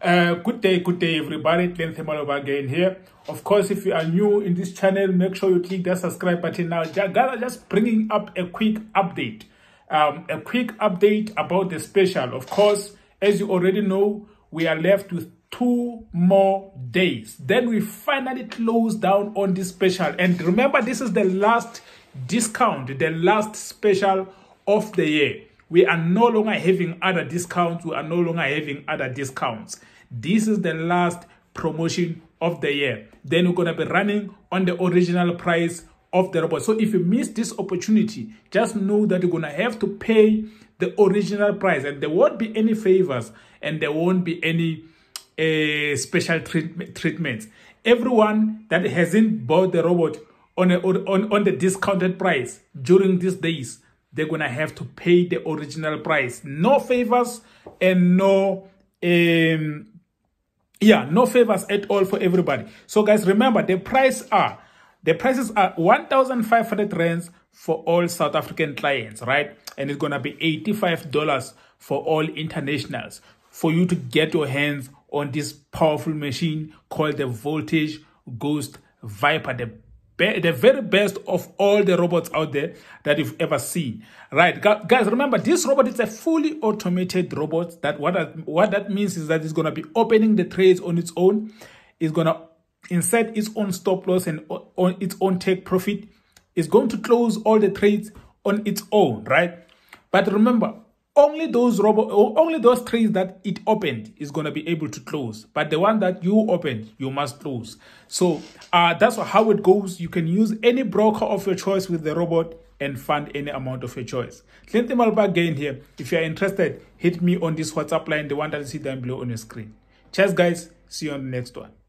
Uh, good day, good day, everybody. Cleanthen Malope again here. Of course, if you are new in this channel, make sure you click that subscribe button now. Just bringing up a quick update. Um, a quick update about the special. Of course, as you already know, we are left with two more days. Then we finally close down on this special. And remember, this is the last discount, the last special of the year. We are no longer having other discounts. We are no longer having other discounts. This is the last promotion of the year. Then we're going to be running on the original price of the robot. So if you miss this opportunity, just know that you're going to have to pay the original price and there won't be any favors and there won't be any uh, special treat treatments. Everyone that hasn't bought the robot on, a, on, on the discounted price during these days, they're going to have to pay the original price. No favors and no um, yeah no favors at all for everybody. So guys remember the price are the prices are 1500 rands for all south african clients right? And it's gonna be 85 dollars for all internationals. For you to get your hands on this powerful machine called the voltage ghost viper the the very best of all the robots out there that you've ever seen. Right guys remember this robot is a fully automated robot. That what that, what that means is that it's going to be opening the trades on its own. It's going to insert its own stop loss and on its own take profit. It's going to close all the trades on its own right? But remember only those robot only those trades that it opened is going to be able to close. But the one that you opened you must close. So uh that's how it goes. You can use any broker of your choice with the robot and fund any amount of your choice. Cleanthen Malope again here. If you are interested hit me on this whatsapp line the one that you see down below on your screen. Cheers guys. See you on the next one